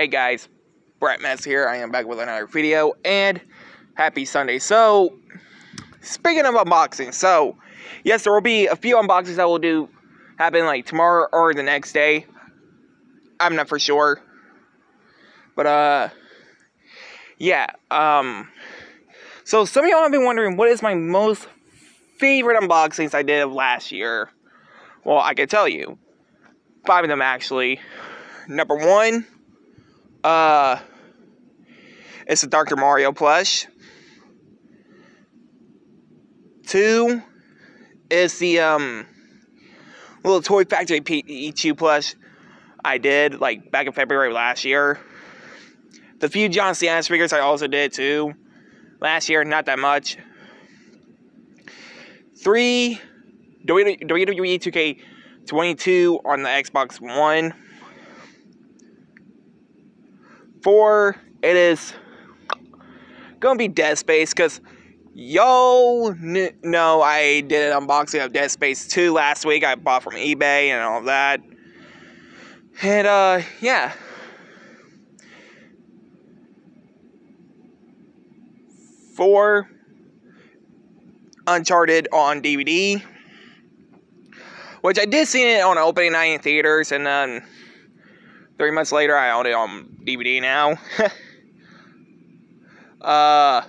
Hey guys, Brett Messer here. I am back with another video and happy Sunday. So, speaking of unboxing, so yes, there will be a few unboxings that will do happen like tomorrow or the next day. I'm not for sure. But uh yeah, um so some of y'all have been wondering what is my most favorite unboxings I did of last year. Well, I can tell you. Five of them actually. Number one, uh, it's a Dr. Mario plush. Two is the um little Toy Factory Pichu plush I did like back in February last year. The few John Cena figures I also did too. Last year, not that much. Three WWE 2K22 on the Xbox One. Four, it is gonna be Dead Space because yo know I did an unboxing of Dead Space 2 last week. I bought from eBay and all that. And uh yeah. Four Uncharted on DVD. Which I did see it on opening night in theaters and then Three months later, I own it on DVD now. uh,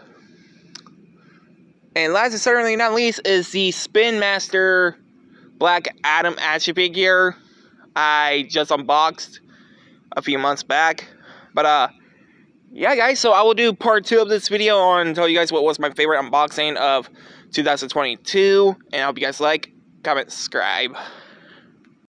and last and certainly not least is the Spin Master Black Adam action figure I just unboxed a few months back. But uh, yeah, guys. So I will do part two of this video on tell you guys what was my favorite unboxing of 2022, and I hope you guys like, comment, subscribe.